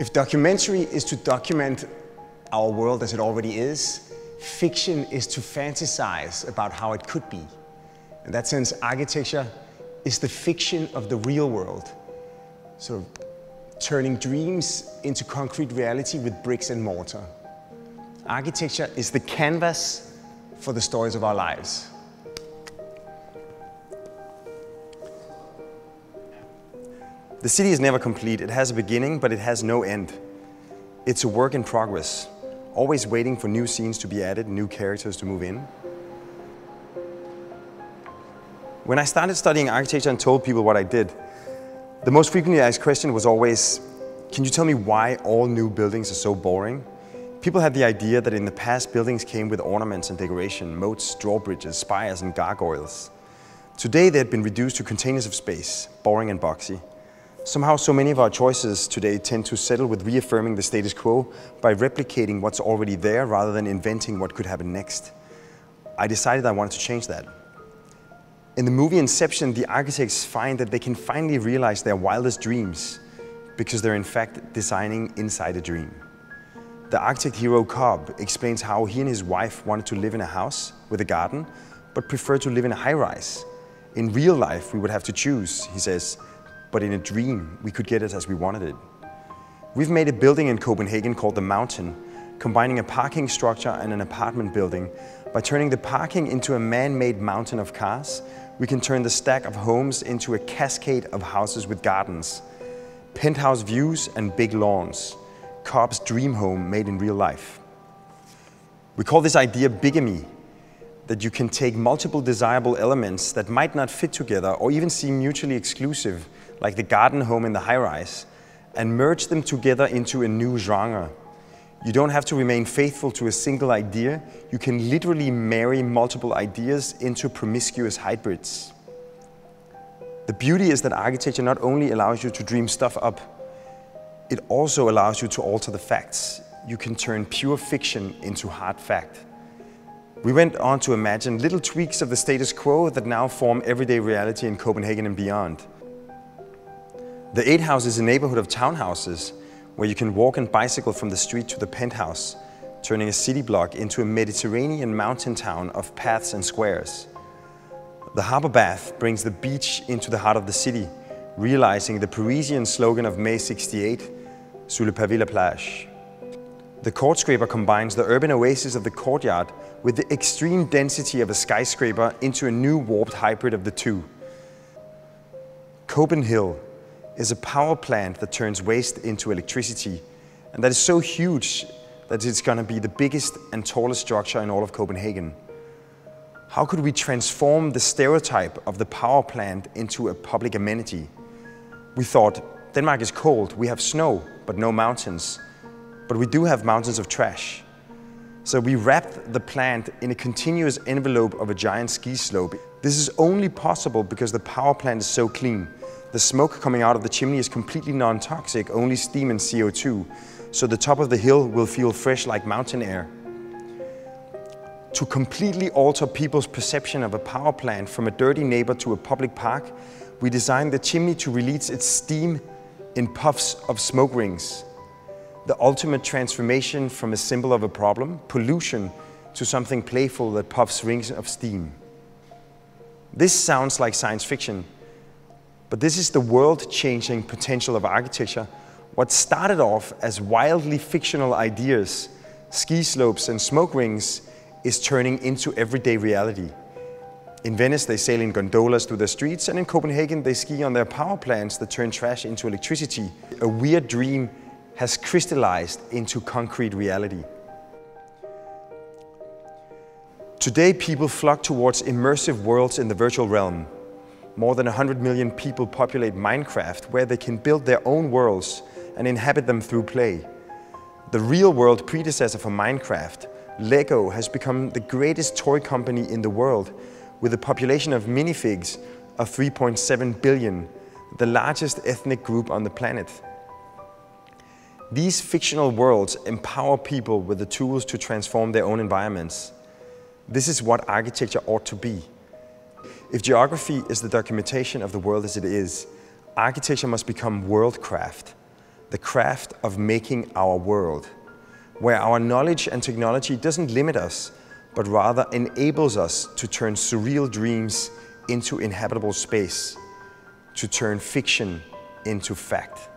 If documentary is to document our world as it already is, fiction is to fantasize about how it could be. In that sense, architecture is the fiction of the real world. sort of turning dreams into concrete reality with bricks and mortar. Architecture is the canvas for the stories of our lives. The city is never complete. It has a beginning, but it has no end. It's a work in progress, always waiting for new scenes to be added, new characters to move in. When I started studying architecture and told people what I did, the most frequently asked question was always, can you tell me why all new buildings are so boring? People had the idea that in the past buildings came with ornaments and decoration, moats, drawbridges, spires and gargoyles. Today they had been reduced to containers of space, boring and boxy. Somehow so many of our choices today tend to settle with reaffirming the status quo by replicating what's already there rather than inventing what could happen next. I decided I wanted to change that. In the movie Inception, the architects find that they can finally realize their wildest dreams because they're in fact designing inside a dream. The architect Hero Cobb explains how he and his wife wanted to live in a house with a garden, but preferred to live in a high-rise. In real life, we would have to choose, he says, but in a dream, we could get it as we wanted it. We've made a building in Copenhagen called The Mountain, combining a parking structure and an apartment building. By turning the parking into a man-made mountain of cars, we can turn the stack of homes into a cascade of houses with gardens, penthouse views and big lawns, Cobb's dream home made in real life. We call this idea bigamy, that you can take multiple desirable elements that might not fit together or even seem mutually exclusive like the garden home in the high-rise, and merge them together into a new genre. You don't have to remain faithful to a single idea. You can literally marry multiple ideas into promiscuous hybrids. The beauty is that architecture not only allows you to dream stuff up, it also allows you to alter the facts. You can turn pure fiction into hard fact. We went on to imagine little tweaks of the status quo that now form everyday reality in Copenhagen and beyond. The Eight House is a neighborhood of townhouses where you can walk and bicycle from the street to the penthouse, turning a city block into a Mediterranean mountain town of paths and squares. The harbor bath brings the beach into the heart of the city, realizing the Parisian slogan of May 68, Sous le pavé la plage. The court scraper combines the urban oasis of the courtyard with the extreme density of a skyscraper into a new warped hybrid of the two. Copenhill is a power plant that turns waste into electricity. And that is so huge that it's going to be the biggest and tallest structure in all of Copenhagen. How could we transform the stereotype of the power plant into a public amenity? We thought, Denmark is cold, we have snow, but no mountains. But we do have mountains of trash. So we wrapped the plant in a continuous envelope of a giant ski slope. This is only possible because the power plant is so clean. The smoke coming out of the chimney is completely non-toxic, only steam and CO2, so the top of the hill will feel fresh like mountain air. To completely alter people's perception of a power plant from a dirty neighbor to a public park, we designed the chimney to release its steam in puffs of smoke rings. The ultimate transformation from a symbol of a problem, pollution, to something playful that puffs rings of steam. This sounds like science fiction, but this is the world-changing potential of architecture. What started off as wildly fictional ideas, ski slopes and smoke rings, is turning into everyday reality. In Venice, they sail in gondolas through the streets, and in Copenhagen, they ski on their power plants that turn trash into electricity. A weird dream has crystallized into concrete reality. Today, people flock towards immersive worlds in the virtual realm. More than 100 million people populate Minecraft, where they can build their own worlds and inhabit them through play. The real-world predecessor for Minecraft, LEGO has become the greatest toy company in the world, with a population of minifigs of 3.7 billion, the largest ethnic group on the planet. These fictional worlds empower people with the tools to transform their own environments. This is what architecture ought to be. If geography is the documentation of the world as it is, architecture must become worldcraft, the craft of making our world, where our knowledge and technology doesn't limit us, but rather enables us to turn surreal dreams into inhabitable space, to turn fiction into fact.